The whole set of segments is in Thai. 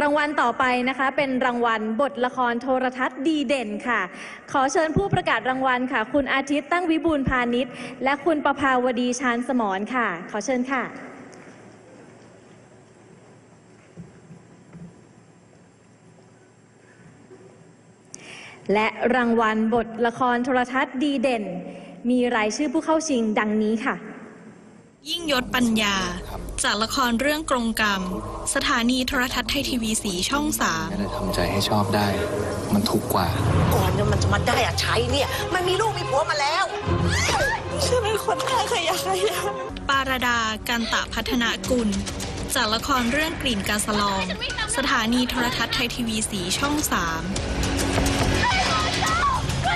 รางวัลต่อไปนะคะเป็นรางวัลบทละครโทรทัศน์ดีเด่นค่ะ ขอเชิญผู้ประกาศรางวัลค่ะ คุณอาทิตย์ตั้งวิบูลพาณิชย์ และคุณประภาวดีชานสมรค่ะ ขอเชิญค่ะ และรางวัลบทละครโทรทัศน์ดีเด่น มีรายชื่อผู้เข้าชิงดังนี้ค่ะ ยิ่งยศปัญญา จากละครเรื่องกรงกรรม สถานีโทรทัศน์ไทยทีวีสีช่องสามแม้แต่ทำใจให้ชอบได้ มันทุกข์กว่า ก่อนเนี่ยมันจะมาได้อะใช้เนี่ย มันมีลูกมีผัวมาแล้วฉันเป็นคนฆ่าขยะขยะปารดากันตะพัฒนากุล จากละครเรื่องกลิ่นกาสลอง สถานีโทรทัศน์ไทยทีวีสีช่องสาม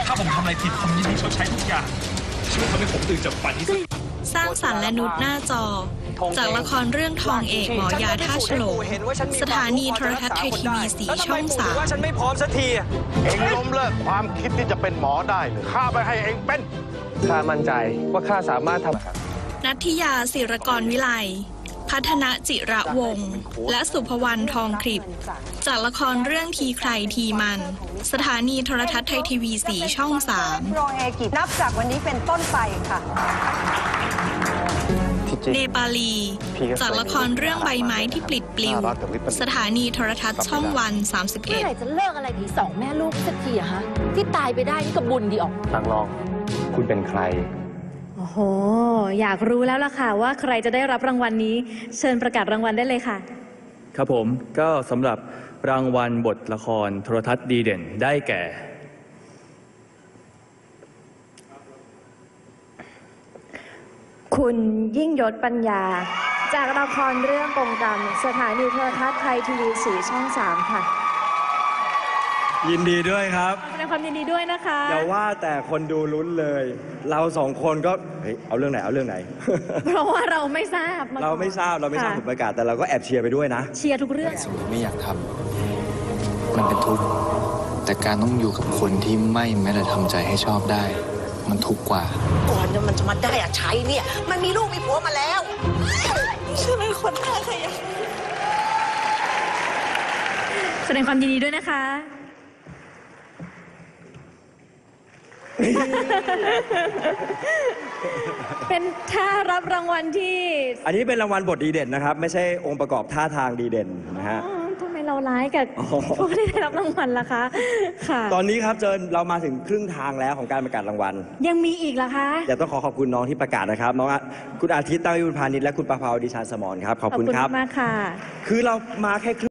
ถ้าผมทำอะไรผิดผมยินดีชดใช้ทุกอย่างช่วยทำให้ผมตื่นจากฝันที่ สสร้างสรรค์และนุชหน้าจอ จากละครเรื่องทองเอกหมอยาท่าฉลงสถานีโทรทัศน์ไทยทีวีสีช่องสามว่าฉันไม่พร้อมสักทีอะเองล้มเลิกความคิดที่จะเป็นหมอได้เลยข้าไปให้เองเป็นข้ามั่นใจว่าข้าสามารถทำนัทธิยาศิรกรวิไล พัฒนาจิระวงศ์และสุภวรรณทองคลิป จากละครเรื่องทีใครทีมัน สถานีโทรทัศน์ไทยทีวีสีช่องสามโรงเอกินับจากวันนี้เป็นต้นไปค่ะเนปาลี จากละครเรื่องใบไม้ที่ปลิดปลิว สถานีโทรทัศน์ช่องวันเมื่อไหร่จะเลิกอะไรผีสองแม่ลูกสักทีอะฮะที่ตายไปได้นี่ก็บุญดีออกนางรอง คุณเป็นใคร โอ้โห อยากรู้แล้วล่ะค่ะว่าใครจะได้รับรางวัลนี้ เชิญประกาศรางวัลได้เลยค่ะ ครับผมก็สำหรับรางวัลบทละครโทรทัศน์ดีเด่นได้แก่ คุณยิ่งยศปัญญา จากละครเรื่องกงกรรม สถานีโทรทัศน์ไทยทีวีสีช่องสามค่ะ ยินดีด้วยครับแสดงความยินดีด้วยนะคะ อย่าว่าแต่คนดูลุ้นเลย เราสองคนก็เฮ้ยเอาเรื่องไหนเอาเรื่องไหน เพราะว่าเราไม่ทราบก่อนเราไม่ทราบเราไม่ทราบค่ะผลประกาศแต่เราก็แอบเชียร์ไปด้วยนะ เชียร์ทุกเรื่องสูไม่อยากทำมันเป็นทุกข์แต่การต้องอยู่กับคนที่ไม่แม้แต่ทำใจให้ชอบได้ มันทุกข์กว่า ก่อนเนี่ยมันจะมาได้อะใช้เนี่ย มันมีลูกมีผัวมาแล้วฉันเป็นคนฆ่าขยะแสดงความยินดีด้วยนะคะ เป็นท่ารับรางวัลที่อันนี้เป็นรางวัลบทดีเด่นนะครับ ไม่ใช่องค์ประกอบท่าทางดีเด่นนะฮะอ๋อทำไมเราร้ายกับอ๋อ ผู้ที่ได้รับรางวัลล่ะคะ ค่ะ ตอนนี้ครับเจอเรามาถึงครึ่งทางแล้วของการประกาศรางวัล ยังมีอีกเหรอคะเดี๋ยวต้องขอขอบคุณน้องที่ประกาศนะครับ น้องอะคุณอาทิตย์ตั้งวิบุญพานิชและคุณประภาวดิชานสมรครับ ขอบคุณครับ มากค่ะ คือเรามาแค่ครึ่ง